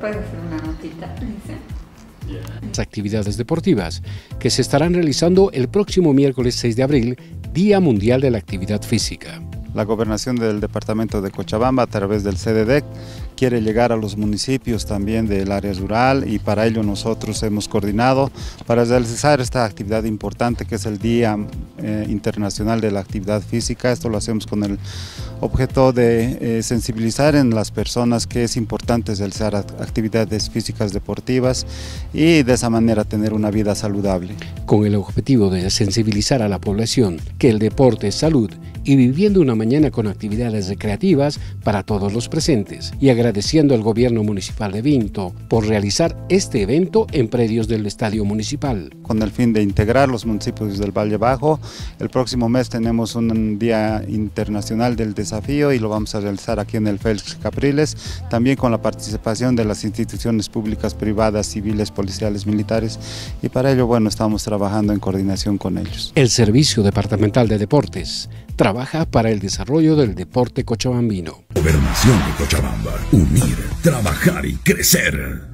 Puede ser una notita, dice. Las actividades deportivas que se estarán realizando el próximo miércoles 6 de abril, Día Mundial de la Actividad Física. La gobernación del departamento de Cochabamba a través del CDDEC quiere llegar a los municipios también del área rural y para ello nosotros hemos coordinado para realizar esta actividad importante que es el Día eh, Internacional de la Actividad Física. Esto lo hacemos con el objeto de eh, sensibilizar en las personas que es importante realizar actividades físicas deportivas y de esa manera tener una vida saludable. Con el objetivo de sensibilizar a la población que el deporte es salud y viviendo una mañana con actividades recreativas para todos los presentes y agradeciendo al gobierno municipal de Vinto por realizar este evento en predios del estadio municipal. Con el fin de integrar los municipios del Valle Bajo, el próximo mes tenemos un Día Internacional del Desafío y lo vamos a realizar aquí en el Félix Capriles, también con la participación de las instituciones públicas, privadas, civiles, policiales, militares y para ello, bueno, estamos trabajando en coordinación con ellos. El Servicio Departamental de Deportes trabaja para el desarrollo del deporte cochabambino. Gobernación de Cochabamba. Unir, trabajar y crecer.